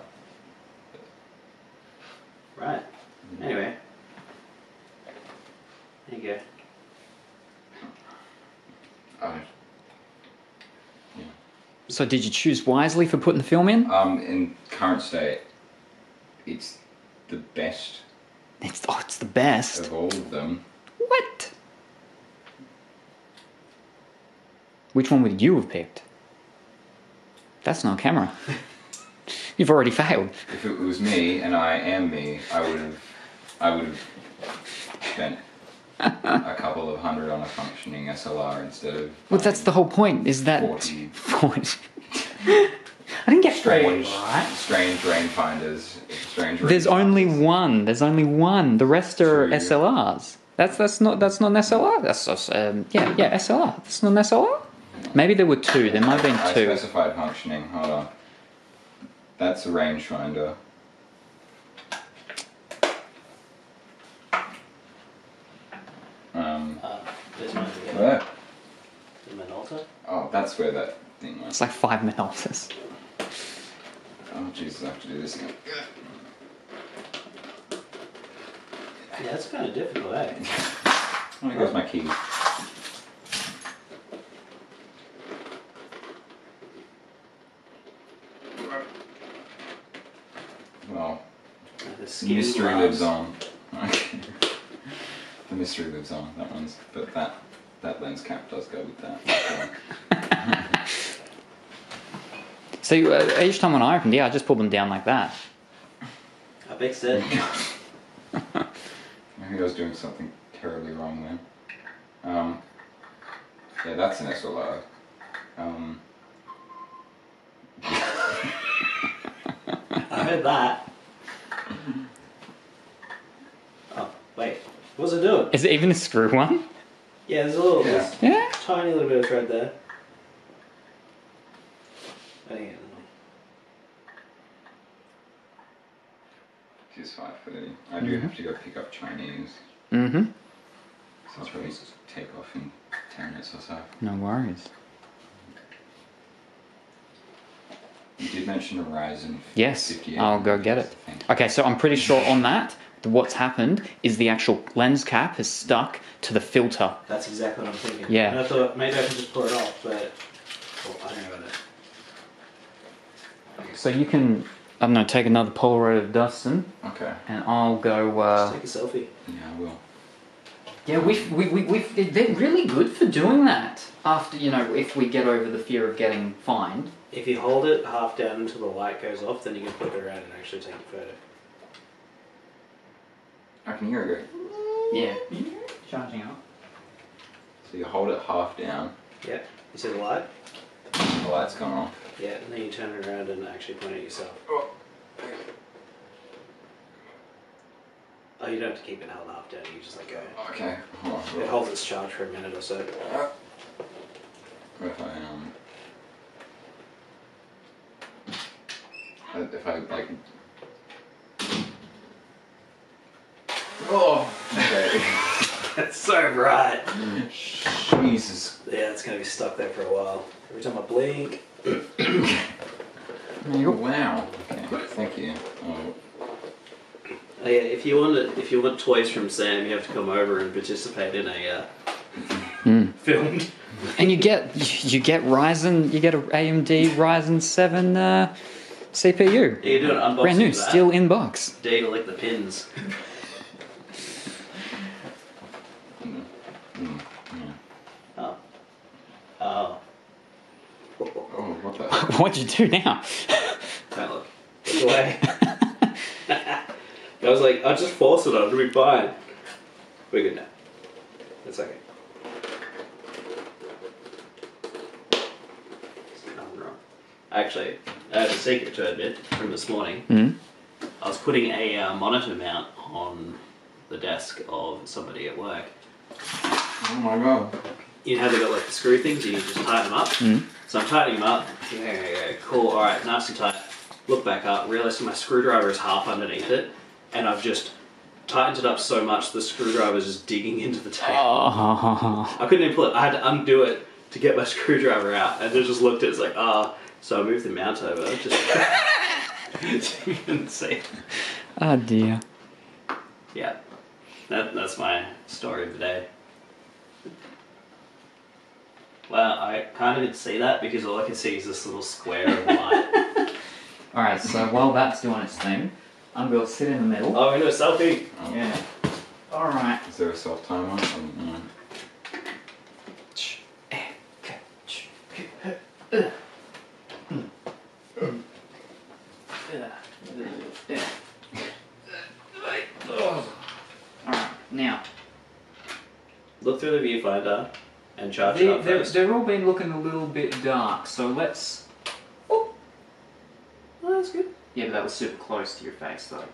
Right. Anyway. There you go. Uh, So, did you choose wisely for putting the film in? um, in current state, it's the best It's oh, it's the best. of all of them. What? Which one would you have picked? That's not a camera. You've already failed. If it was me and I am me, I would have, I would have spent a couple of hundred on a functioning SLR instead of. Well, that's the whole point. Is that 40. Forty. I didn't get strange, right. strange rangefinders. Strange. There's only one. There's only one. The rest are True. SLRs. That's that's not that's not an SLR. That's just, um, yeah yeah SLR. That's not an SLR. Maybe there were two. There might have been I two. specified functioning. Hold on. That's a rangefinder. Um. Uh, there's one together. Where? The Minolta. Oh, that's where that thing was. It's like five Minoltas. Oh Jesus! I have to do this again. Yeah, that's kind of difficult, eh? Where's my key. The the mystery loves- lives on. the mystery lives on. That one's, but that that lens cap does go with that. So uh, each time when I opened, yeah, I just pulled them down like that. I fixed it. I think I was doing something terribly wrong then. Um, yeah, that's an SLR. Um, I heard that. Oh, wait. What's it doing? Is it even a screw one? Yeah, there's a little, Yeah. there's Yeah. tiny little bit of thread there. I think she's five thirty. I do have to go pick up Chinese, Mm-hmm. so I'll probably take off in ten minutes or so. No worries. You did mention a Ryzen. Yes, 58. I'll go get it. Okay, so I'm pretty sure on that, what's happened is the actual lens cap has stuck to the filter. That's exactly what I'm thinking. Yeah. And I thought maybe I could just pull it off, but well, I don't know about it. So you can, I don't know, take another Polaroid of Dustin, Okay. and I'll go. Just Uh, take a selfie. Yeah, I will. yeah, we we we we they're really good for doing that. After you know, if we get over the fear of getting fined. If you hold it half down until the light goes off, then you can flip it around and actually take a photo. I can hear it go. Yeah. Charging up. So you hold it half down, Yeah. You see the light? the light's gone off. Yeah, and then you turn it around and actually point it yourself. Oh, you don't have to keep it held half down. You just let go. Okay. Hold on. It holds its charge for a minute or so. If I um, if I like. Oh. Okay. It's so bright. Jesus. Yeah, it's gonna be stuck there for a while. Every time I blink. oh, Wow. Okay. Thank you. Oh. Oh, yeah, if you want it, if you want toys from Sam, you have to come over and participate in a uh, Mm. filmed. And you get you get Ryzen, you get a AMD Ryzen seven uh, CPU. You can do an unboxing Brand new, still in box. Day to lick the pins. Mm. Mm. Yeah. Oh. Oh. Oh, what the? What'd you do now? Don't look. Look away. I was like, I'll just force it on, it'll be fine. We're good now. It's okay. Nothing wrong. Actually, I have a secret to admit from this morning. Mm. I was putting a uh, monitor mount on the desk of somebody at work. Oh my god. You know how they got like the screw things, you just tighten them up. Mm. So I'm tightening them up. Yeah, cool. All right, nice and tight. Look back up, realize my screwdriver is half underneath it, and I've just tightened it up so much the screwdriver is just digging into the tape. Oh. I couldn't even pull it. I had to undo it to get my screwdriver out, and then just looked at it. It's like, ah. So I moved the mount over. Just so you can see. oh dear. Yeah, that, that's my story of the day. Well, I kind of didn't see that because all I can see is this little square of light. Alright, so while that's doing its thing, I'm going to sit in the middle. oh, we do a selfie. Oh. Yeah. Alright. Is there a self timer? I um, don't know. Alright, now. Look through the viewfinder and charge it They, up they're, first. they're all been looking a little bit dark, so let's. Oh, that's good. Yeah, but that was super close to your face though.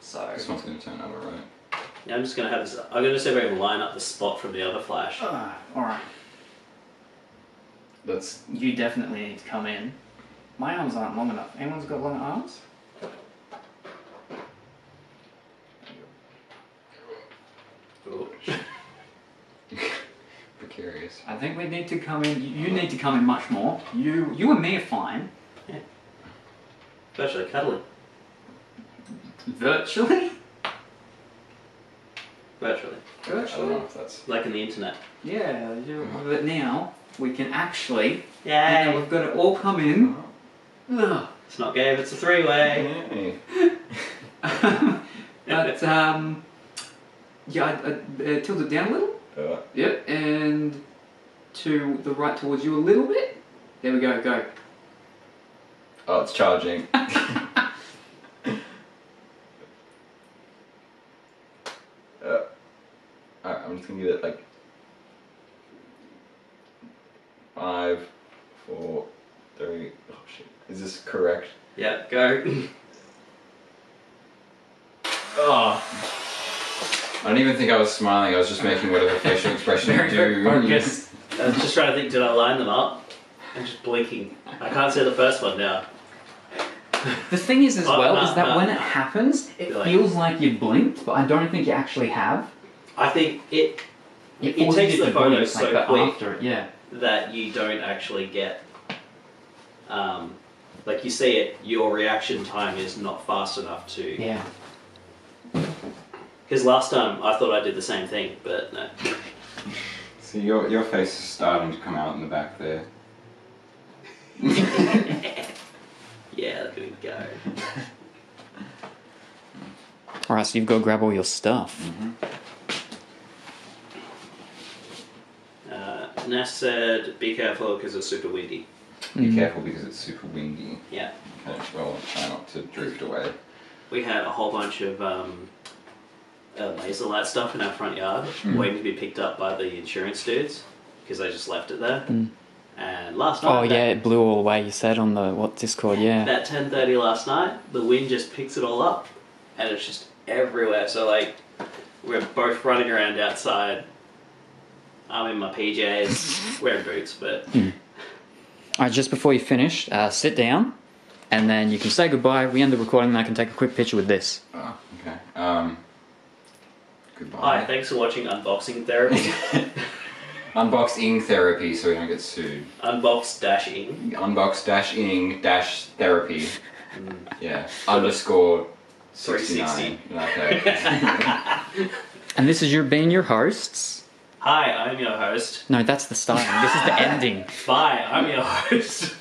So. This one's gonna turn over, right? Yeah, I'm just gonna have this. I'm gonna see if I can line up the spot from the other flash. Uh, Alright. That's You definitely need to come in. My arms aren't long enough. Anyone's got long arms? Ooh. precarious. face. I think we need to come in. You you need to come in much more. You you and me are fine. Yeah. Virtually cuddling. Virtually. Virtually. I don't Virtually. know if that's. Like in the internet. Yeah. you- But now we can actually. Yay! Now we've got it all come in. Ugh. It's not gay if it's a three way. Hey. but um, yeah, I, I, uh, tilt it down a little. Uh, Yep, and to the right towards you a little bit. There we go. Go. oh, it's charging. uh, alright, I'm just gonna give it like five, four, three. Oh shit! Is this correct? Yep, go. Oh. I don't even think I was smiling. I was just making whatever facial expression you do. I was just trying to think, did I line them up? I'm just blinking. I can't see the first one now. The thing is, as Oh, well, no, is that no. when it happens, it like- feels like you've blinked, but I don't think you actually have. I think it It forces takes you the to blink, photos like, so but quick. after it, yeah. that you don't actually get. Um, like you see it, your reaction time is not fast enough to. Yeah. Because last time I thought I did the same thing, but no. See, your your face is starting to come out in the back there. Yeah, there we go. Alright, so you've got to grab all your stuff. Uh, Ness said, "Be careful because it's super windy." Be careful because it's super windy. Yeah, Okay, well, try not to drift away. we had a whole bunch of um, uh, laser light stuff in our front yard, Mm. waiting to be picked up by the insurance dudes because they just left it there. Mm. And last night, Oh, that- yeah, it blew all away, you said on the what Discord, yeah. At ten thirty last night, the wind just picks it all up, and it's just everywhere. So like, we're both running around outside. I'm in my PJs, wearing boots, but Alright, just before you finish, uh, sit down, and then you can say goodbye. We end the recording, and I can take a quick picture with this. Oh, okay. Um. Goodbye. hi, thanks for watching unboxing therapy. Unboxing therapy so we don't get sued. Unbox dashing. Unbox dash ing dash therapy. Mm. Yeah. Underscore 360. 69. Okay. And this is your being your hosts. Hi, I'm your host. No, that's the starting. this is the ending. Bye, I'm your host.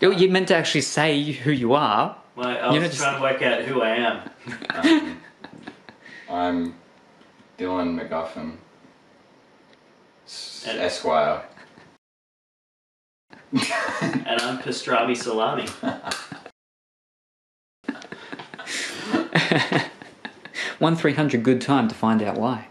You you meant to actually say who you are. Like, I was You know, just- trying to work out who I am. um, I'm Dylan McGuffin. S- And- Esquire. And I'm pastrami salami. One three hundred good time to find out why.